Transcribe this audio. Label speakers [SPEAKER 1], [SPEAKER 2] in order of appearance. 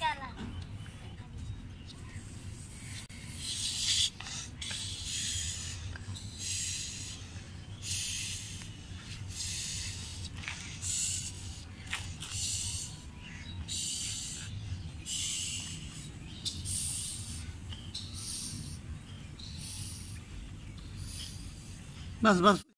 [SPEAKER 1] bengala.
[SPEAKER 2] Mas, mas...